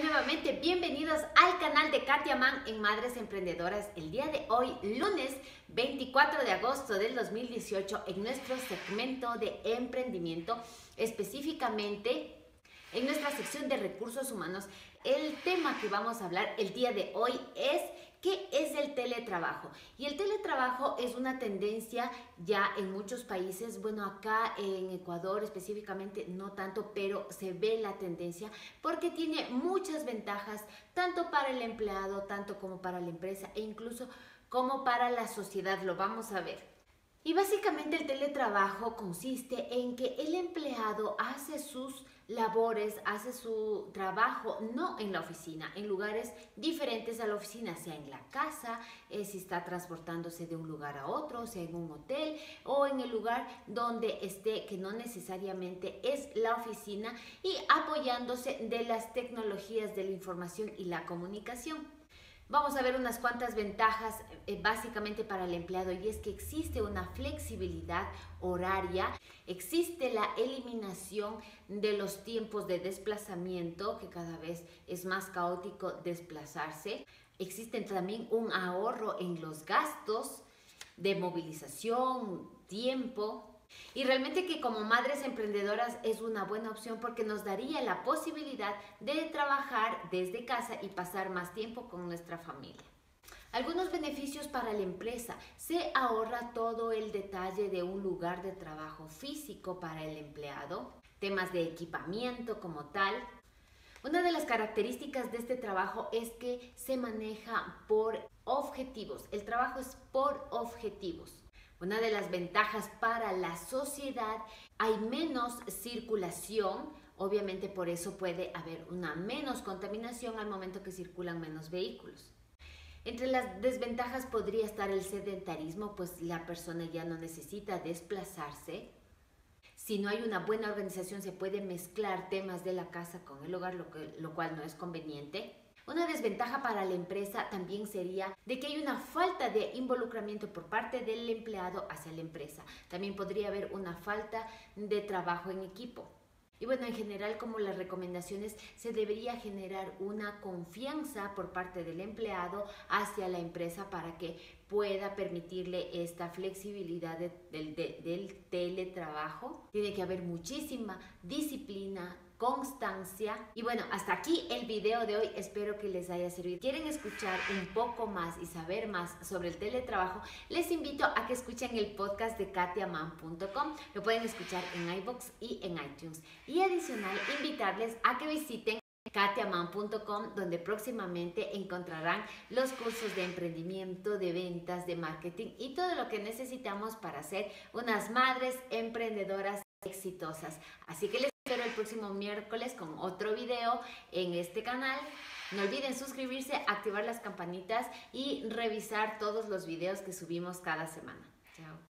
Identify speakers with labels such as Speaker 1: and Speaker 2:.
Speaker 1: nuevamente? Bienvenidos al canal de Katia Mann en Madres Emprendedoras. El día de hoy, lunes 24 de agosto del 2018, en nuestro segmento de emprendimiento, específicamente en nuestra sección de recursos humanos, el tema que vamos a hablar el día de hoy es ¿Qué es el teletrabajo? Y el teletrabajo es una tendencia ya en muchos países, bueno, acá en Ecuador específicamente no tanto, pero se ve la tendencia porque tiene muchas ventajas, tanto para el empleado, tanto como para la empresa e incluso como para la sociedad, lo vamos a ver. Y básicamente el teletrabajo consiste en que el empleado hace sus labores, hace su trabajo no en la oficina, en lugares diferentes a la oficina, sea en la casa, eh, si está transportándose de un lugar a otro, sea en un hotel o en el lugar donde esté, que no necesariamente es la oficina, y apoyándose de las tecnologías de la información y la comunicación. Vamos a ver unas cuantas ventajas eh, básicamente para el empleado y es que existe una flexibilidad horaria, existe la eliminación de los tiempos de desplazamiento, que cada vez es más caótico desplazarse, existe también un ahorro en los gastos de movilización, tiempo, y realmente que como madres emprendedoras es una buena opción porque nos daría la posibilidad de trabajar desde casa y pasar más tiempo con nuestra familia. Algunos beneficios para la empresa. Se ahorra todo el detalle de un lugar de trabajo físico para el empleado, temas de equipamiento como tal. Una de las características de este trabajo es que se maneja por objetivos. El trabajo es por objetivos. Una de las ventajas para la sociedad, hay menos circulación, obviamente por eso puede haber una menos contaminación al momento que circulan menos vehículos. Entre las desventajas podría estar el sedentarismo, pues la persona ya no necesita desplazarse. Si no hay una buena organización se puede mezclar temas de la casa con el hogar, lo, lo cual no es conveniente. Una desventaja para la empresa también sería de que hay una falta de involucramiento por parte del empleado hacia la empresa. También podría haber una falta de trabajo en equipo. Y bueno, en general, como las recomendaciones, se debería generar una confianza por parte del empleado hacia la empresa para que pueda permitirle esta flexibilidad del, del teletrabajo. Tiene que haber muchísima disciplina, constancia. Y bueno, hasta aquí el video de hoy. Espero que les haya servido. ¿Quieren escuchar un poco más y saber más sobre el teletrabajo? Les invito a que escuchen el podcast de katiaman.com. Lo pueden escuchar en iBox y en iTunes. Y adicional, invitarles a que visiten katiaman.com donde próximamente encontrarán los cursos de emprendimiento, de ventas, de marketing y todo lo que necesitamos para ser unas madres emprendedoras exitosas. Así que les espero el próximo miércoles con otro video en este canal. No olviden suscribirse, activar las campanitas y revisar todos los videos que subimos cada semana. Chao.